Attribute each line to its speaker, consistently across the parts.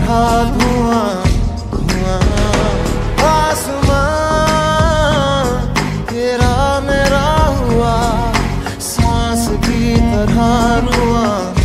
Speaker 1: तरह धुआँ धुआँ आसमां तेरा मेरा हुआ सांस की तरह रुआ।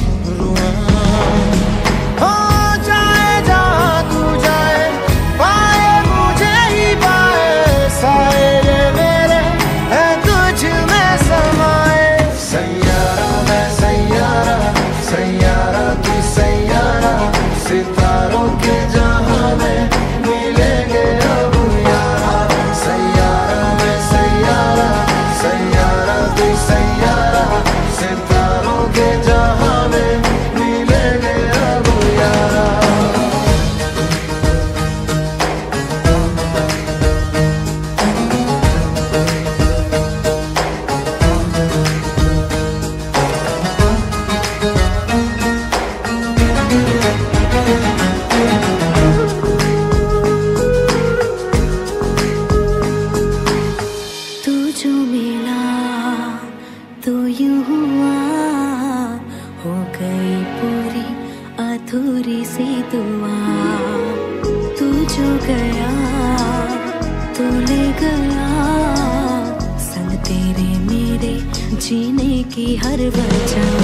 Speaker 2: अधूरी सी दुआ। तू जो गया तू ले गया संग तेरे मेरे जीने की हर वजह।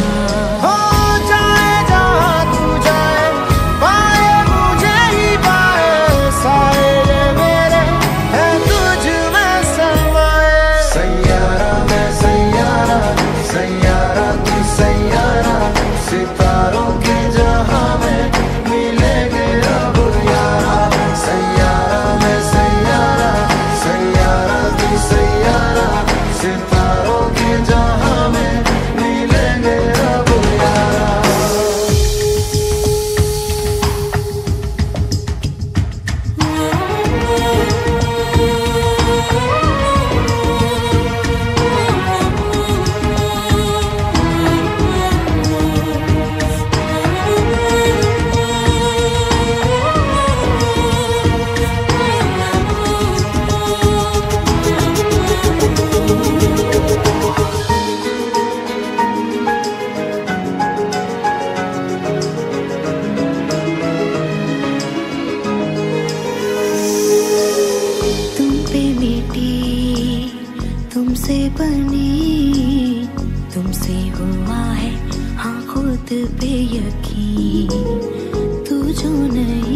Speaker 2: तुमसे बनी तुमसे हुआ है हाँ खुद पे यकीन। तू जो नहीं